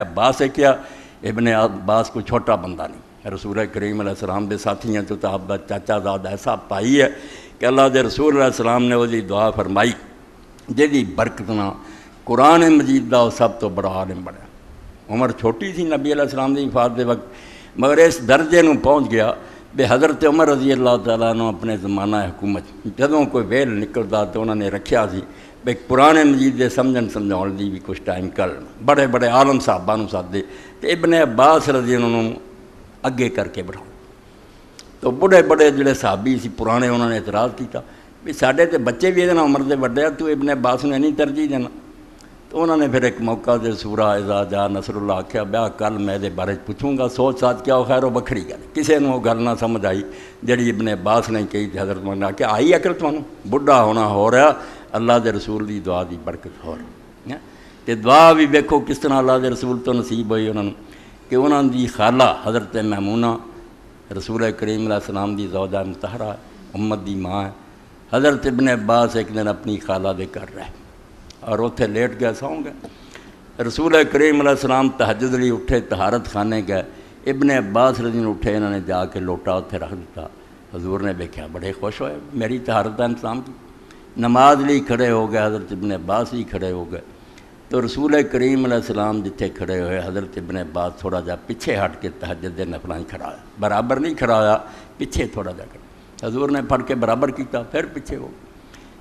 अब्बास है क्या? इबन अब्बास को छोटा बंदा नहीं। रसूल करीम सलाम के साथियों तो आपका चाचा दाद ऐसा पाई है कि अल्लाह के रसूल सलाम ने वो दुआ फरमाई जी बरकत ना कुरान मजीद का सब तो बड़ा आलिम बनया उम्र छोटी थी नबी सलाम की हिफाजत के वक्त, मगर इस दर्जे में पहुँच गया भी हज़रत उमर रज़ी अल्लाह तला अपने जमाना हुकूमत। जदों कोई वेल निकलता तो उन्होंने रखा सी पुराने मजीद समझन समझाने की भी कुछ टाइम कर बड़े बड़े आलम साहबा सादे तो इबन अब्बास रज़ी उन्होंने अगे करके बढ़ाओ तो बड़े बड़े जोड़े साहबी से, पुराने उन्होंने इतराज़ किया भी साढ़े तो बच्चे भी ये उम्र के व्डे तू इबन अब्बास ने नहीं तरजीह देना। तो उन्होंने फिर एक मौका दे सूरा एजा जा नसरुल्ला आख्या, ब्याह कल मैं ये बारे पुछूँगा सोच साच क्या खैर वो बखरी गल किसी को गल ना समझ आई जी इबन अब्बास ने कही हज़रत मन आख्या, आई अकर तुम बुढ़ा होना हो रहा, अल्लाह के रसूल की दुआ की बरकत हो रही है। तो दुआ भी वेखो किस तरह अल्लाह के रसूल तो नसीब हुई उन्होंने कि उन्होंने खाला हज़रत महमूना, रसूल करीम सलाम की जौदा मुतहरा, उम्मत की माँ है। हज़रत इबन अब्बास एक दिन अपनी खाला दे कर रहे और उत्थे लेट गए, सौ गए। रसूल करीम सलाम तहजद उठे, तहारत खाने गए। इबन अब्बास रज़ी उठे, इन्होंने जाके लोटा उत्थे रख दिता। हजूर ने देखा, बड़े खुश होए, मेरी तहारत का इंतज़ाम की। नमाज़ लिए खड़े हो गए, हज़रत इबन अब्बास ही खड़े हो गए। तो रसूल करीम सलाम जिथे खड़े हुए, हज़रत इबन अब्बास थोड़ा जा पिछे हट के तहजद नफलों खड़ा है बराबर नहीं खड़ा होया, पिछे थोड़ा जा खड़ा। हजूर ने फट के बराबर किया फिर पिछे हो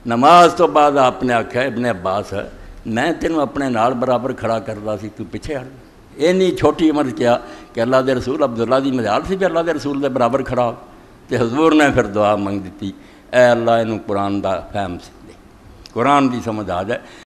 नमाज़ तो बाद आपने आख्या, इबन अब्बास मैं तेन अपने नाल बराबर खड़ा करता सी, तू पिछे हट। इन्नी छोटी उम्र क्या, कि अल्लाह के रसूल अब्दुल्ला की मजाल से भी अल्लाह के रसूल के बराबर खड़ा तो हजूर ने फिर दुआ मंग दी ए अल्लाह इन कुरान का फैम दे। कुरान की समझ आ जाए।